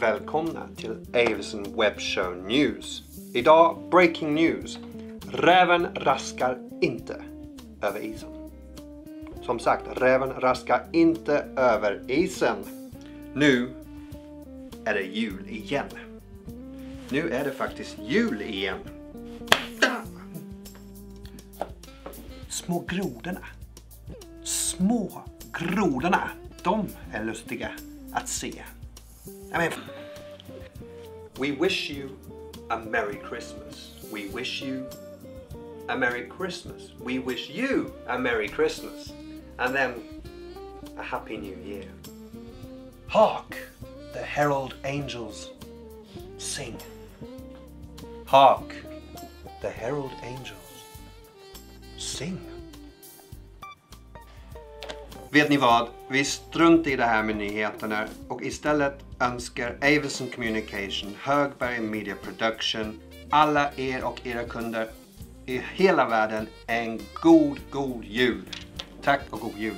välkomna till Avison Web Show News. Idag breaking news. Räven raskar inte över isen. Som sagt, räven raskar inte över isen. Nu är det jul igen. Nu är det faktiskt jul igen. Små grodorna. Små grodorna. De är lustiga att se. I mean, we wish you a Merry Christmas. We wish you a Merry Christmas. We wish you a Merry Christmas. And then a Happy New Year. Hark! The herald angels sing. Hark! The herald angels sing. Vet ni vad? Vi struntar i det här med nyheterna och istället önskar Avison Communication, Högberg Media Production, alla er och era kunder i hela världen en god, god jul. Tack och god jul.